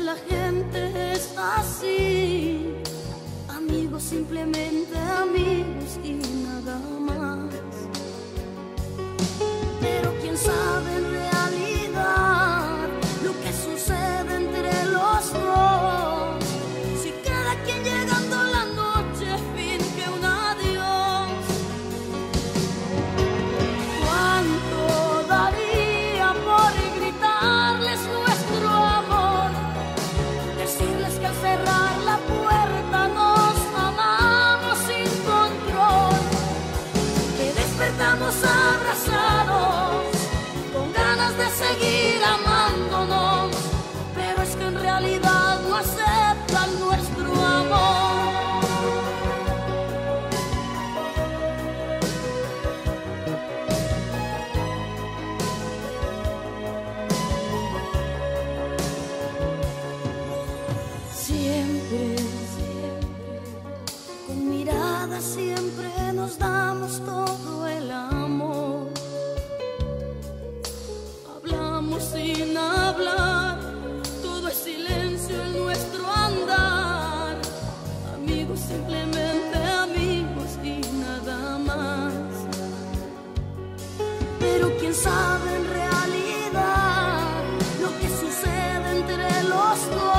la gente es así. Amigos, simplemente amigos y nada de seguir amándonos, pero es que en realidad no aceptan nuestro amor. Siempre, siempre, con mirada siempre nos damos todo sabe en realidad lo que sucede entre los dos.